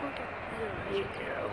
Zero, eight, zero.